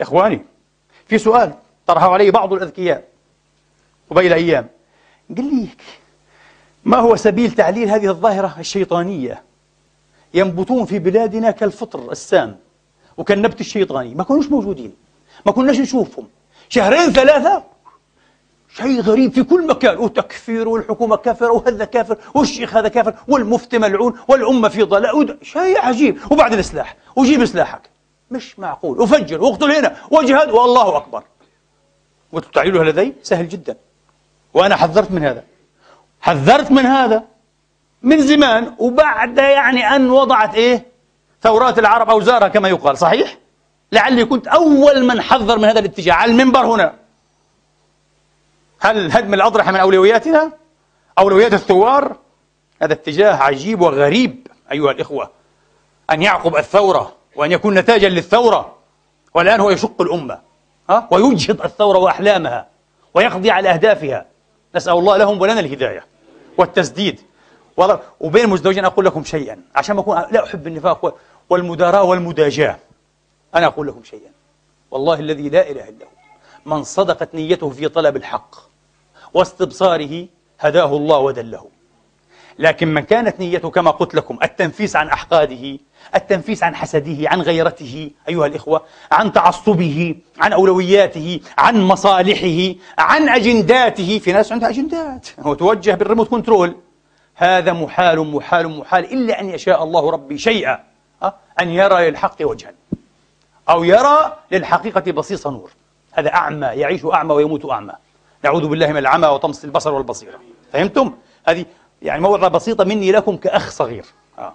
إخواني في سؤال طرحه علي بعض الأذكياء قبيل أيام. قال لي ما هو سبيل تعليل هذه الظاهرة الشيطانية؟ ينبتون في بلادنا كالفطر السام وكالنبت الشيطاني. ما كانوش موجودين ما كناش نشوفهم. شهرين ثلاثة؟ شيء غريب في كل مكان. وتكفير والحكومة كافرة وهذا كافر والشيخ هذا كافر والمفتي ملعون والأمة في ضلال. شيء عجيب. وبعد الإصلاح وجيب إصلاحك. مش معقول. وفجر واقتل هنا. واجهد والله أكبر. وتعليلها لدي؟ سهل جدا. وأنا حذرت من هذا. حذرت من هذا من زمان وبعد يعني أن وضعت إيه؟ ثورات العرب أوزارها كما يقال صحيح؟ لعلي كنت أول من حذر من هذا الاتجاه على المنبر هنا. هل هدم الأضرحة من أولوياتنا؟ أولويات الثوار؟ هذا اتجاه عجيب وغريب أيها الإخوة أن يعقب الثورة وأن يكون نتاجا للثورة والآن هو يشق الأمة ها؟ ويجهض الثورة وأحلامها ويقضي على أهدافها. نسأل الله لهم ولنا الهداية والتسديد. وبين المزدوجين أقول لكم شيئا. عشان ما أكون لا أحب النفاق والمداراة والمداجاة. أنا أقول لكم شيئا. والله الذي لا إله إلا هو. من صدقت نيته في طلب الحق واستبصاره هداه الله ودله. لكن من كانت نيته كما قلت لكم التنفيس عن أحقاده التنفيس عن حسده عن غيرته أيها الإخوة عن تعصبه عن أولوياته عن مصالحه عن أجنداته. في ناس عندها أجندات. هو توجه بال remote control. هذا محال محال محال إلا أن يشاء الله ربي شيئا أن يرى للحق وجها أو يرى للحقيقة بصيص نور. هذا أعمى يعيش أعمى ويموت أعمى. نعوذ بالله من العمى وطمس البصر والبصيرة. فهمتم؟ هذه يعني موعظة بسيطة مني لكم كأخ صغير. آه.